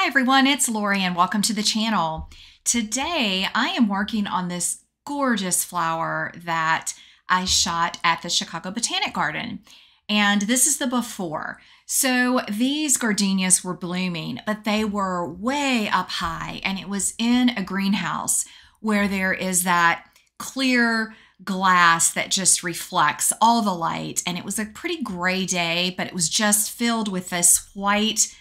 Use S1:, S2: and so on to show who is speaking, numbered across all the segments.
S1: Hi everyone, it's Lori and welcome to the channel. Today I am working on this gorgeous flower that I shot at the Chicago Botanic Garden. And this is the before. So these gardenias were blooming, but they were way up high and it was in a greenhouse where there is that clear glass that just reflects all the light. And it was a pretty gray day, but it was just filled with this white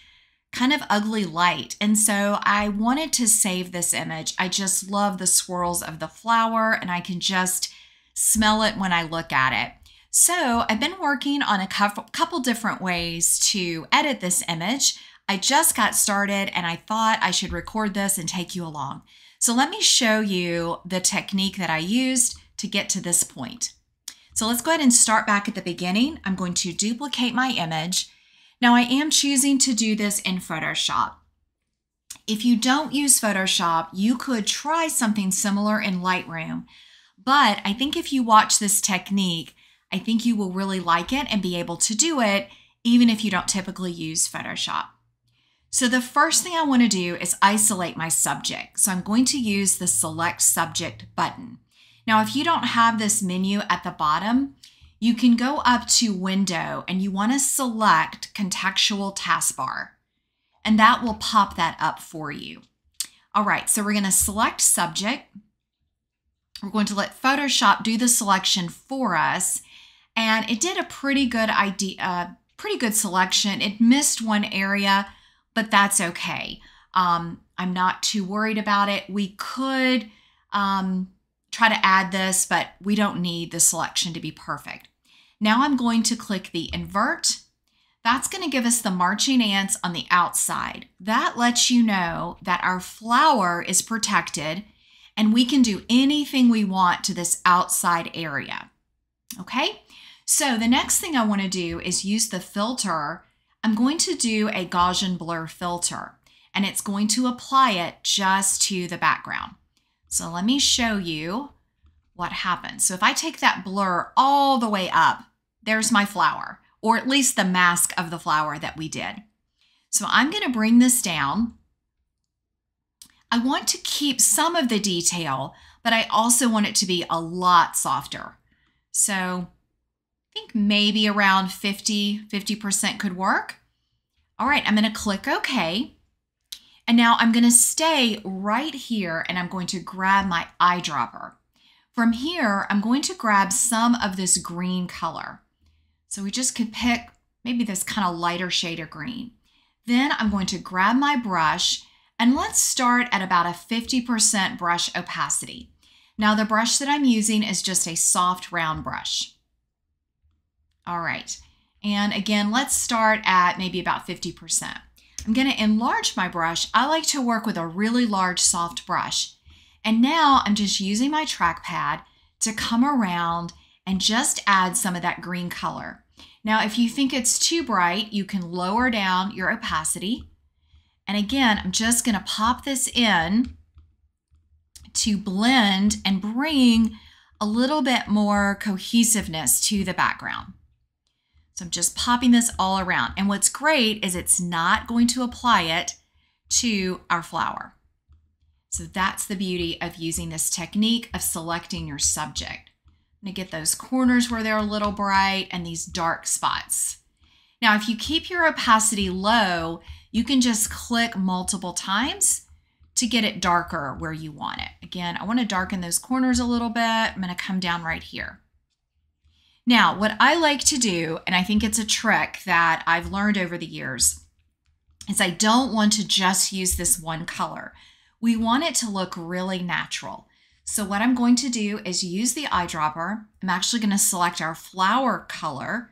S1: kind of ugly light. And so I wanted to save this image. I just love the swirls of the flower and I can just smell it when I look at it. So I've been working on a couple different ways to edit this image. I just got started and I thought I should record this and take you along. So let me show you the technique that I used to get to this point. So let's go ahead and start back at the beginning. I'm going to duplicate my image now I am choosing to do this in Photoshop. If you don't use Photoshop, you could try something similar in Lightroom. But I think if you watch this technique, I think you will really like it and be able to do it even if you don't typically use Photoshop. So the first thing I want to do is isolate my subject. So I'm going to use the select subject button. Now, if you don't have this menu at the bottom, you can go up to window and you want to select contextual taskbar and that will pop that up for you. All right, so we're going to select subject. We're going to let Photoshop do the selection for us. And it did a pretty good idea, uh, pretty good selection. It missed one area, but that's okay. Um, I'm not too worried about it. We could um, try to add this, but we don't need the selection to be perfect. Now I'm going to click the invert. That's going to give us the marching ants on the outside. That lets you know that our flower is protected and we can do anything we want to this outside area. Okay, so the next thing I want to do is use the filter. I'm going to do a Gaussian blur filter and it's going to apply it just to the background. So let me show you what happens. So if I take that blur all the way up, there's my flower, or at least the mask of the flower that we did. So I'm going to bring this down. I want to keep some of the detail, but I also want it to be a lot softer. So I think maybe around 50, 50% could work. All right, I'm going to click OK. And now I'm going to stay right here and I'm going to grab my eyedropper. From here, I'm going to grab some of this green color. So we just could pick maybe this kind of lighter shade of green. Then I'm going to grab my brush and let's start at about a 50% brush opacity. Now the brush that I'm using is just a soft round brush. All right, and again, let's start at maybe about 50%. I'm gonna enlarge my brush. I like to work with a really large soft brush. And now I'm just using my trackpad to come around and just add some of that green color. Now, if you think it's too bright, you can lower down your opacity. And again, I'm just gonna pop this in to blend and bring a little bit more cohesiveness to the background. So I'm just popping this all around. And what's great is it's not going to apply it to our flower. So that's the beauty of using this technique of selecting your subject. I'm gonna get those corners where they're a little bright and these dark spots. Now, if you keep your opacity low, you can just click multiple times to get it darker where you want it. Again, I wanna darken those corners a little bit. I'm gonna come down right here. Now, what I like to do, and I think it's a trick that I've learned over the years, is I don't want to just use this one color. We want it to look really natural. So what I'm going to do is use the eyedropper. I'm actually going to select our flower color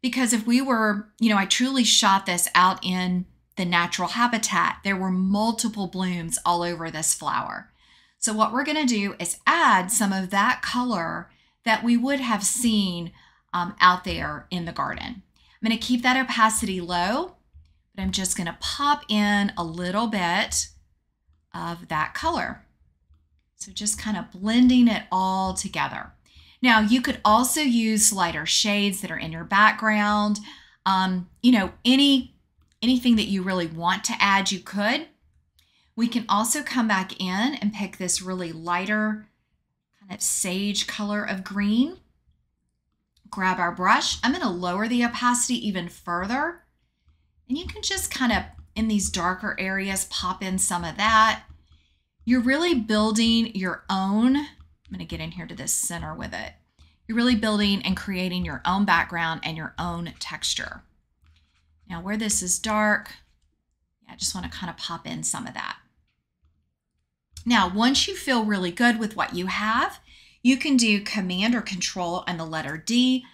S1: because if we were, you know, I truly shot this out in the natural habitat, there were multiple blooms all over this flower. So what we're going to do is add some of that color that we would have seen um, out there in the garden. I'm going to keep that opacity low, but I'm just going to pop in a little bit of that color. So just kind of blending it all together. Now you could also use lighter shades that are in your background. Um, you know, any anything that you really want to add, you could. We can also come back in and pick this really lighter kind of sage color of green. Grab our brush. I'm going to lower the opacity even further. And you can just kind of, in these darker areas, pop in some of that. You're really building your own, I'm going to get in here to this center with it. You're really building and creating your own background and your own texture. Now where this is dark, I just want to kind of pop in some of that. Now, once you feel really good with what you have, you can do Command or Control and the letter D.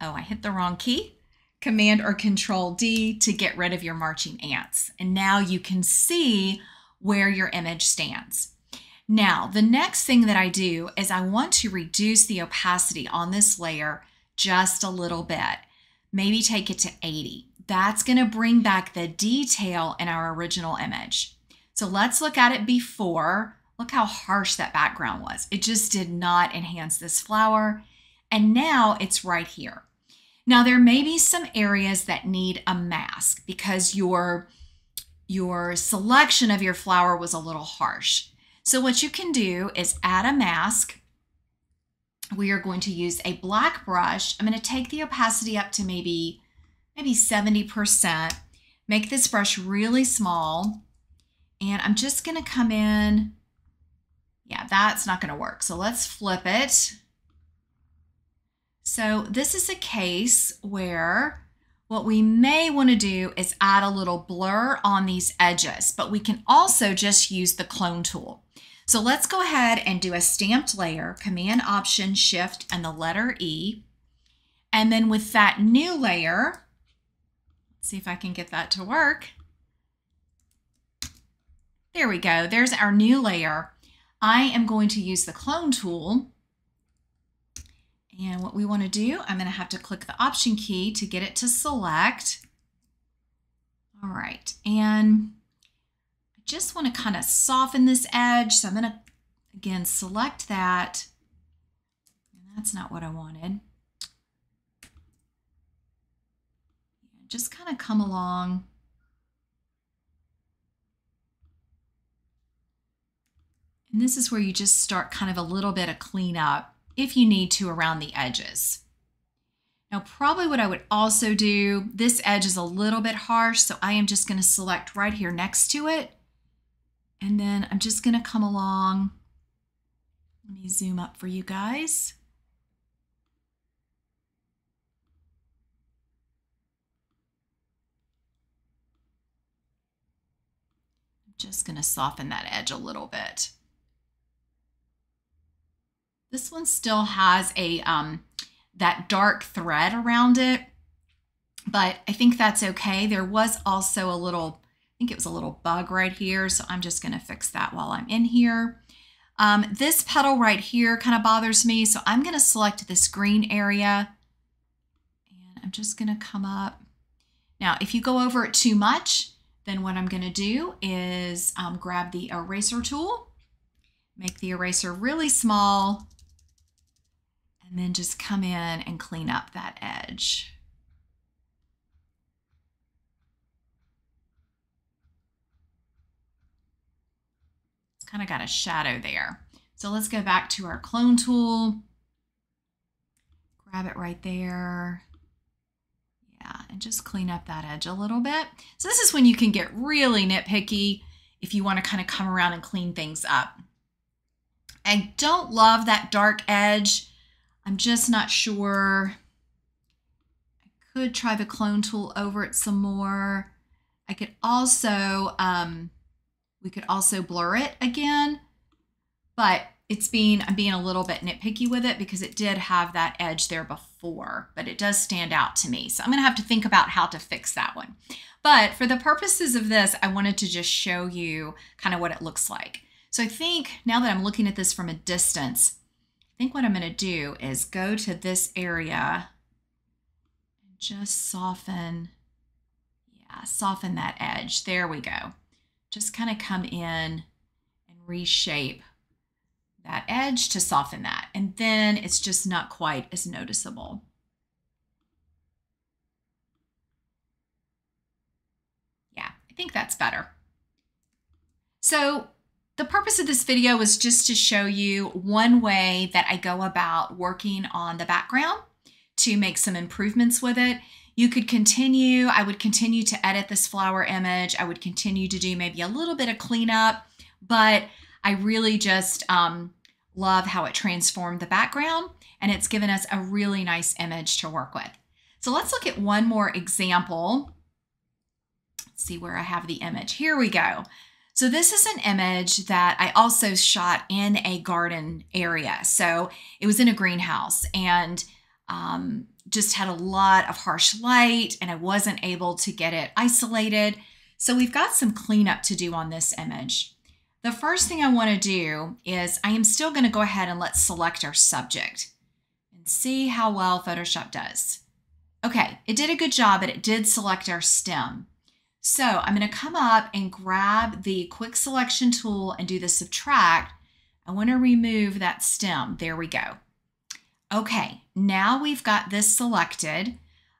S1: Oh, I hit the wrong key. Command or Control D to get rid of your marching ants. And now you can see where your image stands. Now, the next thing that I do is I want to reduce the opacity on this layer just a little bit. Maybe take it to 80. That's going to bring back the detail in our original image. So let's look at it before. Look how harsh that background was. It just did not enhance this flower. And now it's right here. Now there may be some areas that need a mask because your, your selection of your flower was a little harsh. So what you can do is add a mask. We are going to use a black brush. I'm going to take the opacity up to maybe, maybe 70%. Make this brush really small. And I'm just going to come in. Yeah, that's not going to work. So let's flip it. So this is a case where what we may want to do is add a little blur on these edges, but we can also just use the clone tool. So let's go ahead and do a stamped layer, Command Option Shift and the letter E. And then with that new layer, see if I can get that to work. There we go. There's our new layer. I am going to use the clone tool. And what we want to do, I'm going to have to click the option key to get it to select. All right. And I just want to kind of soften this edge. So I'm going to, again, select that. And that's not what I wanted. Just kind of come along And this is where you just start kind of a little bit of cleanup if you need to around the edges. Now, probably what I would also do, this edge is a little bit harsh, so I am just going to select right here next to it. And then I'm just going to come along. Let me zoom up for you guys. I'm just going to soften that edge a little bit. This one still has a um, that dark thread around it, but I think that's okay. There was also a little, I think it was a little bug right here, so I'm just gonna fix that while I'm in here. Um, this petal right here kind of bothers me, so I'm gonna select this green area and I'm just gonna come up. Now, if you go over it too much, then what I'm gonna do is um, grab the eraser tool, make the eraser really small, and then just come in and clean up that edge. It's kind of got a shadow there. So let's go back to our clone tool. Grab it right there. Yeah, and just clean up that edge a little bit. So this is when you can get really nitpicky if you want to kind of come around and clean things up. I don't love that dark edge I'm just not sure. I could try the clone tool over it some more. I could also, um, we could also blur it again, but it's being, I'm being a little bit nitpicky with it because it did have that edge there before, but it does stand out to me. So I'm gonna have to think about how to fix that one. But for the purposes of this, I wanted to just show you kind of what it looks like. So I think now that I'm looking at this from a distance, I think what I'm going to do is go to this area and just soften, yeah, soften that edge. There we go. Just kind of come in and reshape that edge to soften that. And then it's just not quite as noticeable. Yeah, I think that's better. So the purpose of this video was just to show you one way that I go about working on the background to make some improvements with it. You could continue, I would continue to edit this flower image. I would continue to do maybe a little bit of cleanup, but I really just um, love how it transformed the background and it's given us a really nice image to work with. So let's look at one more example. Let's see where I have the image. Here we go. So this is an image that I also shot in a garden area. So it was in a greenhouse and um, just had a lot of harsh light and I wasn't able to get it isolated. So we've got some cleanup to do on this image. The first thing I want to do is I am still going to go ahead and let's select our subject and see how well Photoshop does. Okay, it did a good job, but it did select our stem. So I'm going to come up and grab the quick selection tool and do the subtract. I want to remove that stem. There we go. Okay, now we've got this selected.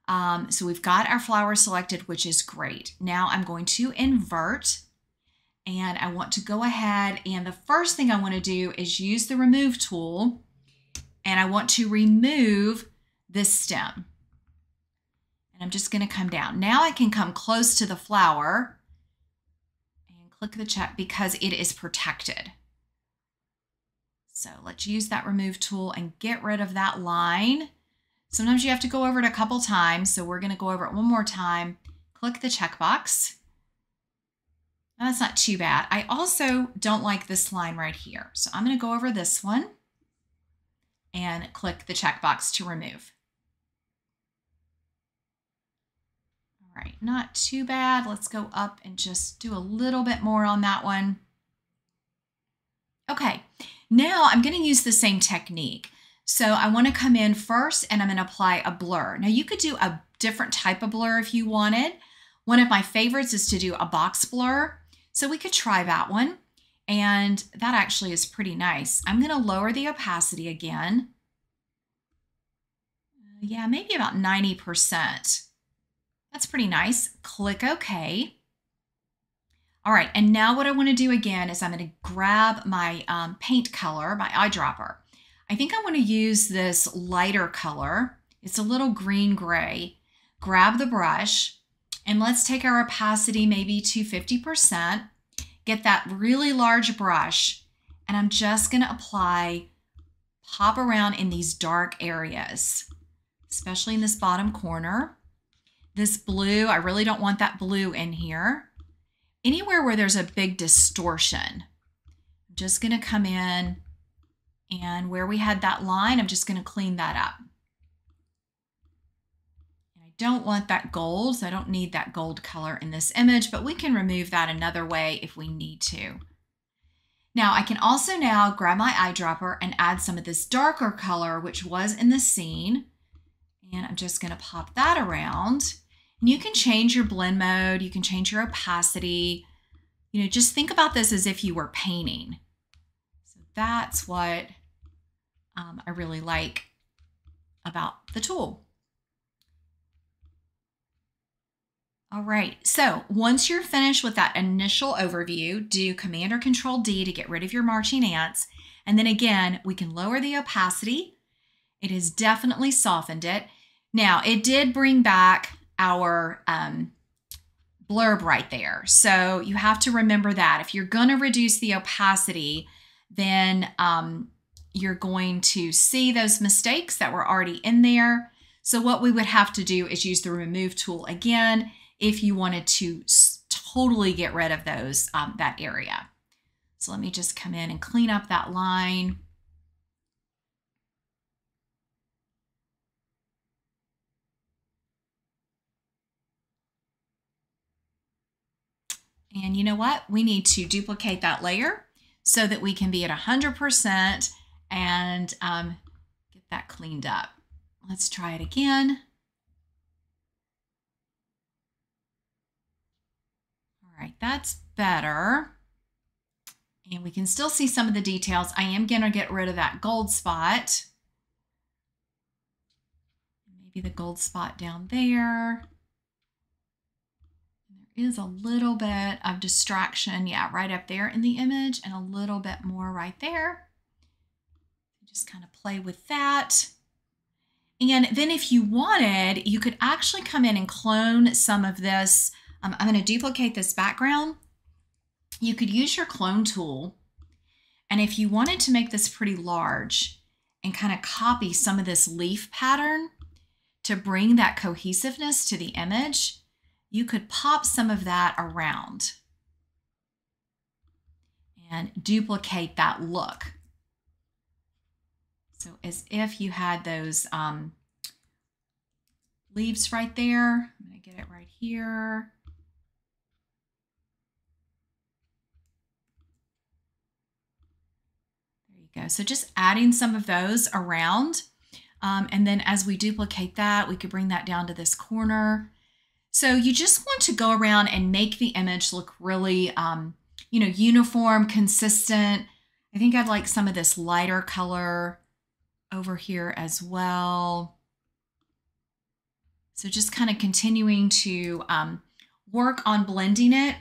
S1: Um, so we've got our flower selected, which is great. Now I'm going to invert and I want to go ahead and the first thing I want to do is use the remove tool and I want to remove this stem. And I'm just going to come down. Now I can come close to the flower and click the check because it is protected. So let's use that remove tool and get rid of that line. Sometimes you have to go over it a couple times. So we're going to go over it one more time. Click the checkbox. That's not too bad. I also don't like this line right here. So I'm going to go over this one and click the checkbox to remove. All right, not too bad. Let's go up and just do a little bit more on that one. Okay, now I'm going to use the same technique. So I want to come in first and I'm going to apply a blur. Now you could do a different type of blur if you wanted. One of my favorites is to do a box blur. So we could try that one. And that actually is pretty nice. I'm going to lower the opacity again. Uh, yeah, maybe about 90%. That's pretty nice. Click OK. All right, and now what I want to do again is I'm going to grab my um, paint color, my eyedropper. I think I want to use this lighter color. It's a little green gray. Grab the brush and let's take our opacity maybe to 50%. Get that really large brush and I'm just gonna apply, pop around in these dark areas, especially in this bottom corner. This blue, I really don't want that blue in here. Anywhere where there's a big distortion, I'm just gonna come in and where we had that line, I'm just gonna clean that up And I don't want that gold, so I don't need that gold color in this image, but we can remove that another way if we need to. Now I can also now grab my eyedropper and add some of this darker color, which was in the scene. And I'm just gonna pop that around. And you can change your blend mode, you can change your opacity. You know, just think about this as if you were painting. So that's what um, I really like about the tool. All right, so once you're finished with that initial overview, do Command or Control D to get rid of your marching ants. And then again, we can lower the opacity. It has definitely softened it. Now, it did bring back our um, blurb right there. So you have to remember that. If you're going to reduce the opacity, then um, you're going to see those mistakes that were already in there. So what we would have to do is use the remove tool again if you wanted to totally get rid of those, um, that area. So let me just come in and clean up that line. And you know what? We need to duplicate that layer so that we can be at 100% and um, get that cleaned up. Let's try it again. All right, that's better. And we can still see some of the details. I am going to get rid of that gold spot. Maybe the gold spot down. There is a little bit of distraction, yeah, right up there in the image and a little bit more right there. Just kind of play with that. And then if you wanted, you could actually come in and clone some of this. Um, I'm going to duplicate this background. You could use your clone tool. And if you wanted to make this pretty large and kind of copy some of this leaf pattern to bring that cohesiveness to the image, you could pop some of that around and duplicate that look. So as if you had those um, leaves right there. I'm going to get it right here. There you go. So just adding some of those around. Um, and then as we duplicate that, we could bring that down to this corner. So you just want to go around and make the image look really, um, you know, uniform, consistent. I think I'd like some of this lighter color over here as well. So just kind of continuing to um, work on blending it.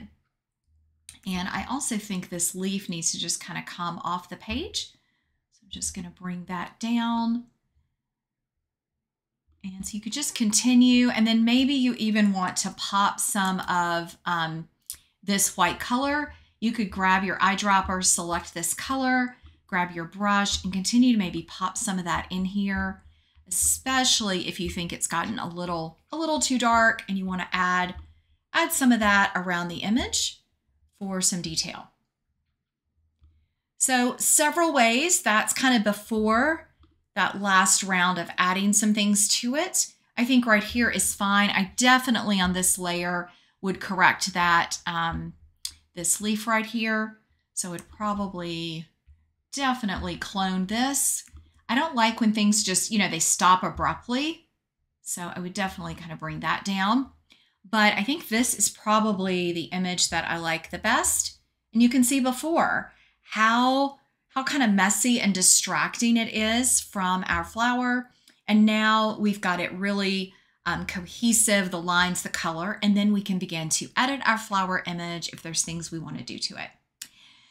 S1: And I also think this leaf needs to just kind of come off the page. So I'm just going to bring that down. And so you could just continue, and then maybe you even want to pop some of um, this white color. You could grab your eyedropper, select this color, grab your brush and continue to maybe pop some of that in here, especially if you think it's gotten a little, a little too dark and you want to add, add some of that around the image for some detail. So several ways, that's kind of before that last round of adding some things to it. I think right here is fine. I definitely on this layer would correct that, um, this leaf right here. So it probably definitely clone this. I don't like when things just, you know, they stop abruptly. So I would definitely kind of bring that down. But I think this is probably the image that I like the best. And you can see before how, how kind of messy and distracting it is from our flower. And now we've got it really um, cohesive, the lines, the color, and then we can begin to edit our flower image if there's things we want to do to it.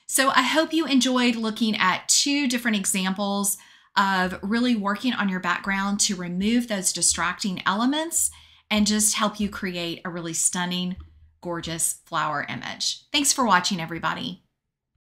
S1: So I hope you enjoyed looking at two different examples of really working on your background to remove those distracting elements and just help you create a really stunning, gorgeous flower image. Thanks for watching, everybody.